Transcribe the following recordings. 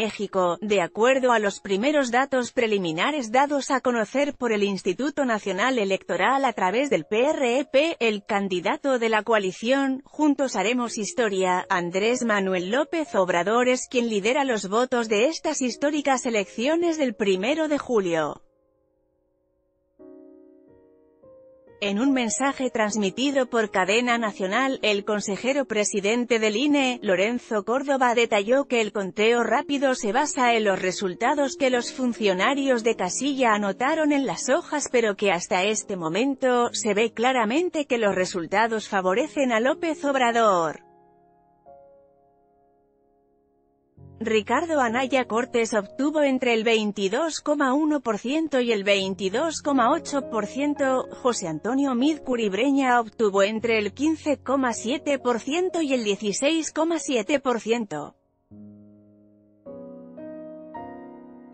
México, de acuerdo a los primeros datos preliminares dados a conocer por el Instituto Nacional Electoral a través del PREP, el candidato de la coalición, Juntos Haremos Historia, Andrés Manuel López Obrador es quien lidera los votos de estas históricas elecciones del primero de julio. En un mensaje transmitido por cadena nacional, el consejero presidente del INE, Lorenzo Córdoba detalló que el conteo rápido se basa en los resultados que los funcionarios de casilla anotaron en las hojas pero que hasta este momento, se ve claramente que los resultados favorecen a López Obrador. Ricardo Anaya Cortes obtuvo entre el 22,1% y el 22,8%, José Antonio Mid Curibreña obtuvo entre el 15,7% y el 16,7%.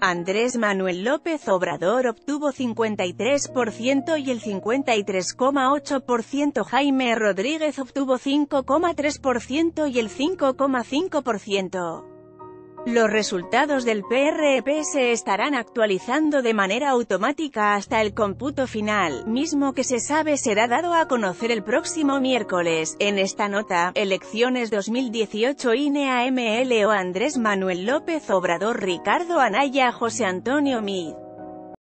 Andrés Manuel López Obrador obtuvo 53% y el 53,8%. Jaime Rodríguez obtuvo 5,3% y el 5,5%. Los resultados del PRP se estarán actualizando de manera automática hasta el cómputo final, mismo que se sabe será dado a conocer el próximo miércoles. En esta nota, Elecciones 2018 INE AML o Andrés Manuel López Obrador Ricardo Anaya José Antonio Mid.